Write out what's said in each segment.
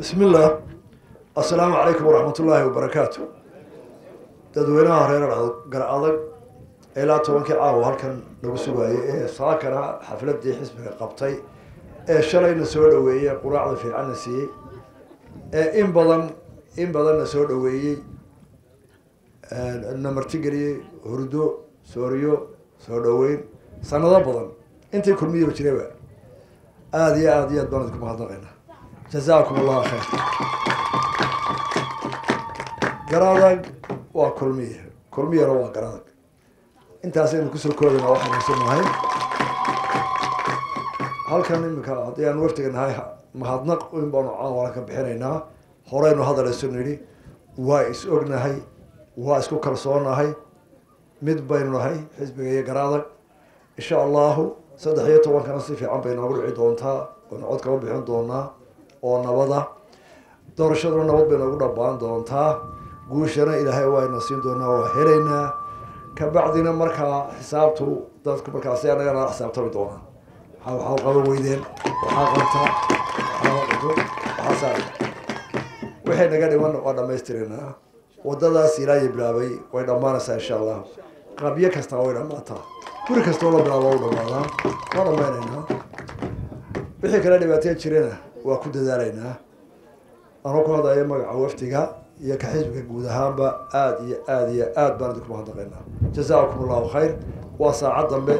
bismi illaah assalaamu calaykum waraxmat ullaahi wabarakaatu dadweynaha reer gar adag ilaa tobankii caawa halkan nagu sugaayay ee saakana xafladii xisbiga qabtay ee shalayna soo dhaweeyey quraacda fiicanna siiyey ee in badan in badanna soo dhaweeyey na martigeliyey hurdo sooriyo soo dhaweyn sanado badan. Intii kulmiyaba jirayba aada iyo aada iyo aad baan idinku mahadnaqaynaa jazaakum allahu khayr garadag waa kulmiye. kulmiyana waa garadag intaasaynu ku soo koodana waxaan haysanahay halkan imika haddii aan waftiga nahay mahadnaq in baanu caawalan ka bixinaynaa. horeynu hadaleyso nidhi. waa is ognahay waa isku kalsoonahay mid baynu nahay xisbiga iyo garadag insha allahu saddex iyo tobankana si fiican bay noogu dhici doontaa oonu cod kama bixin doonaa oo nabada. Doorashaduna nabad bay noogu dhabaan doontaa. Guushana ilaahay waayna siin doonaa waa helaynaa. Kabacdina markaa xisaabtu dadku markaasi anagana xisaabtami doonaa waxaa qaban weydeen waxaa qabta waxaa qabto waxaa saar. Wixii naga dhiman waa dhamaystirinaa wadadaas ilaahay bilaabay way dhammaanaysaa insha allah qabyo kastaa way dhammaataa. Guri kastoo la bilaabo u dhammaadaa waa dhamaynaynaa wixii kale dhibaataya jirana waa ku dadaalaynaa. Anoo ku hadlaya magaca wafdiga iyo ka xisbiga guud ahaanba aada iyo aada iyo aad baan idinku mahadnaqaynaa jazaakum allahu khayr. Waa saacad dambe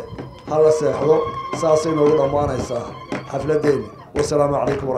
hala seexdo saasay noogu dhammaanaysaa xafladeeni wasalaamu calaykum